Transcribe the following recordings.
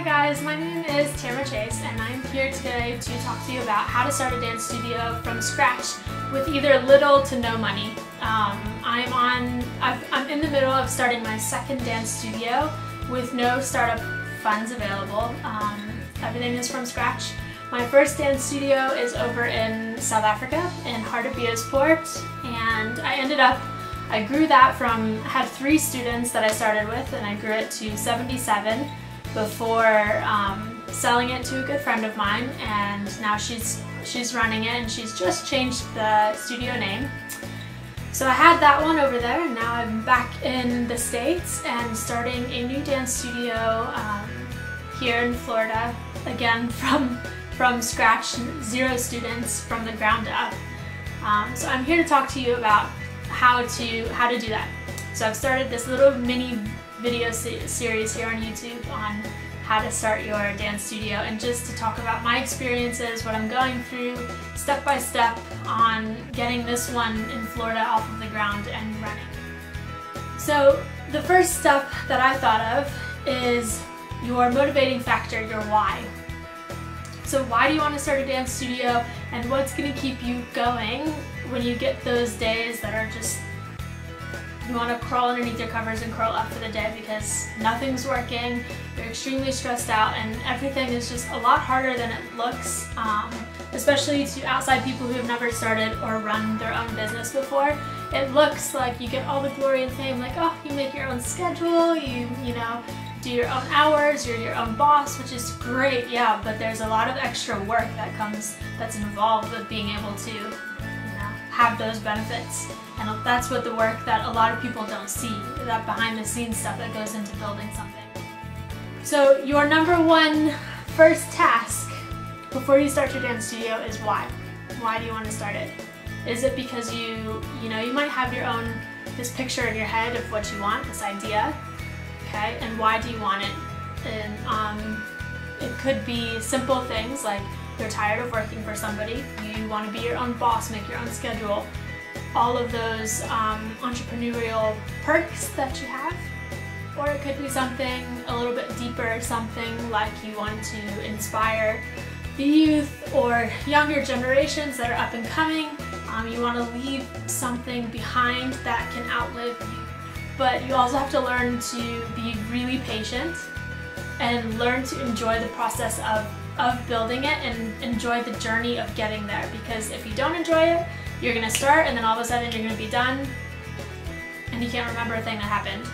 Hi guys, my name is Tamara Chace and I'm here today to talk to you about how to start a dance studio from scratch with either little to no money. Um, I'm on, i am in the middle of starting my second dance studio with no startup funds available. Um, everything is from scratch. My first dance studio is over in South Africa in Hartbeespoort and I ended up I grew that from, had three students that I started with and I grew it to 77 before um, selling it to a good friend of mine and now she's she's running it and she's just changed the studio name. So I had that one over there and now I'm back in the States and starting a new dance studio um, here in Florida again from from scratch, zero students from the ground up. Um, so I'm here to talk to you about how to how to do that. So I've started this little mini video series here on YouTube on how to start your dance studio and just to talk about my experiences, what I'm going through, step by step on getting this one in Florida off of the ground and running. So the first step that I thought of is your motivating factor, your why. So why do you want to start a dance studio and what's going to keep you going when you get those days that are just you want to crawl underneath your covers and curl up for the day because nothing's working, you're extremely stressed out, and everything is just a lot harder than it looks, um, especially to outside people who have never started or run their own business before. It looks like you get all the glory and fame, like, oh, you make your own schedule, you, you know, do your own hours, you're your own boss, which is great, yeah, but there's a lot of extra work that comes, that's involved with being able to have those benefits. And that's what the work that a lot of people don't see, that behind the scenes stuff that goes into building something. So your number one first task before you start your dance studio is why. Why do you want to start it? Is it because you, you know, you might have your own, this picture in your head of what you want, this idea, okay? And why do you want it? And um, it could be simple things like you're tired of working for somebody, you want to be your own boss, make your own schedule, all of those um, entrepreneurial perks that you have. Or it could be something a little bit deeper, something like you want to inspire the youth or younger generations that are up and coming. Um, you want to leave something behind that can outlive you. But you also have to learn to be really patient and learn to enjoy the process of of building it and enjoy the journey of getting there because if you don't enjoy it, you're gonna start and then all of a sudden you're gonna be done and you can't remember a thing that happened.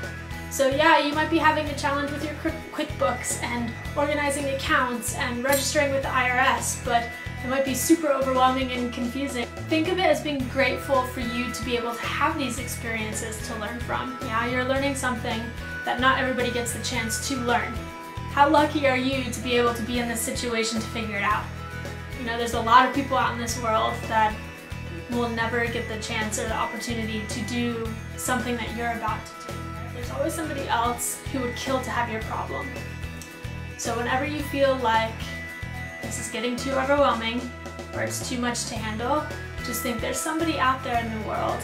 So yeah, you might be having a challenge with your QuickBooks and organizing accounts and registering with the IRS, but it might be super overwhelming and confusing. Think of it as being grateful for you to be able to have these experiences to learn from. Yeah, you're learning something that not everybody gets the chance to learn. How lucky are you to be able to be in this situation to figure it out? You know, there's a lot of people out in this world that will never get the chance or the opportunity to do something that you're about to do. There's always somebody else who would kill to have your problem. So whenever you feel like this is getting too overwhelming or it's too much to handle, just think there's somebody out there in the world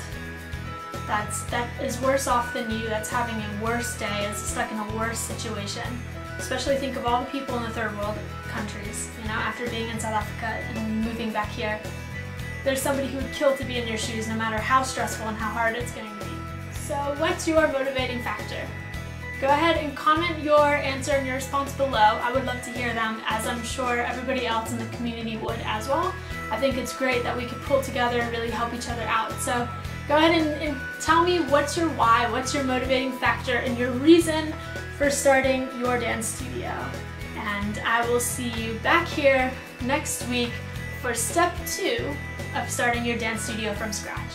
that's that is worse off than you, that's having a worse day, is stuck in a worse situation. Especially think of all the people in the third world countries, you know, after being in South Africa and moving back here. There's somebody who would kill to be in your shoes no matter how stressful and how hard it's going to be. So what's your motivating factor? Go ahead and comment your answer and your response below. I would love to hear them as I'm sure everybody else in the community would as well. I think it's great that we could pull together and really help each other out. So go ahead and, and tell me what's your why, what's your motivating factor and your reason for starting your dance studio. And I will see you back here next week for step two of starting your dance studio from scratch.